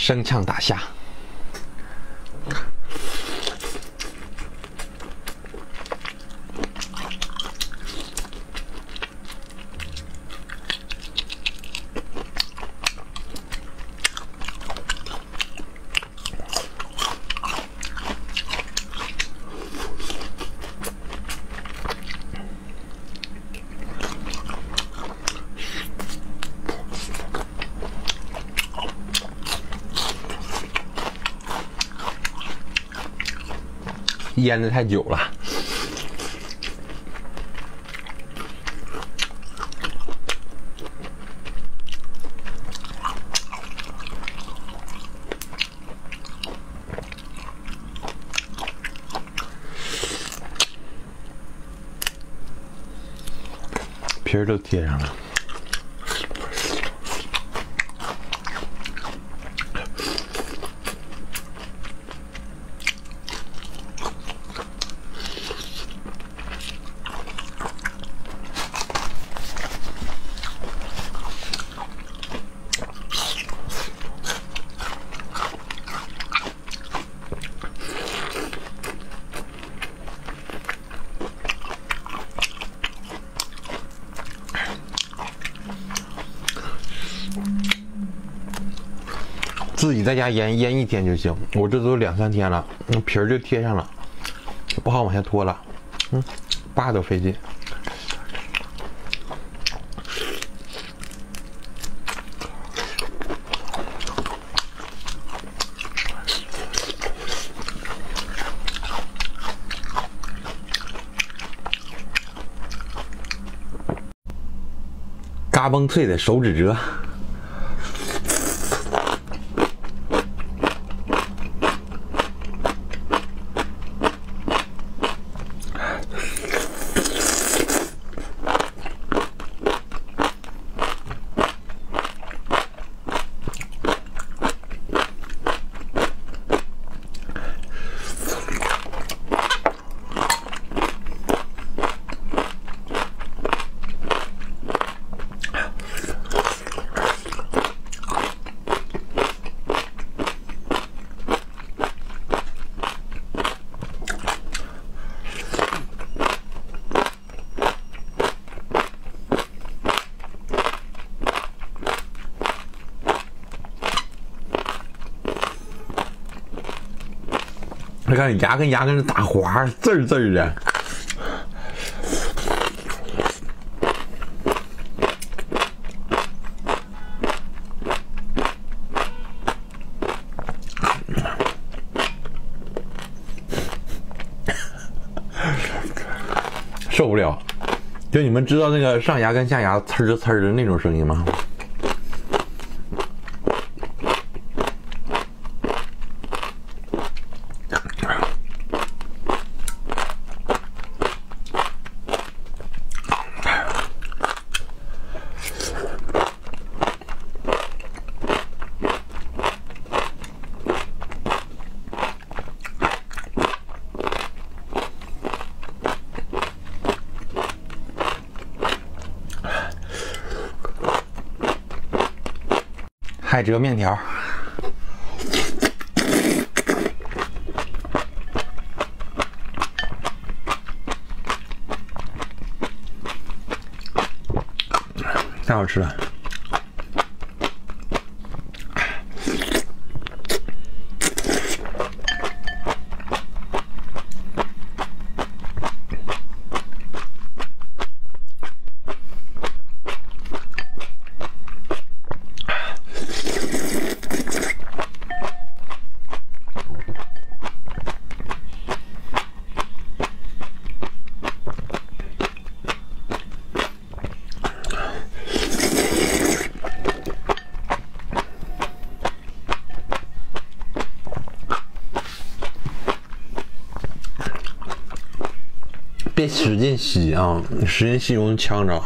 生呛大下。腌的太久了，皮儿都贴上了。自己在家腌腌一天就行，我这都两三天了，那皮儿就贴上了，不好往下脱了，嗯，扒都费劲。嘎嘣脆的手指折。你看牙跟牙跟那打滑，滋滋的。受不了！就你们知道那个上牙跟下牙呲儿呲儿的那种声音吗？海蜇面条，太好吃了。别使劲吸啊使劲吸容易呛着。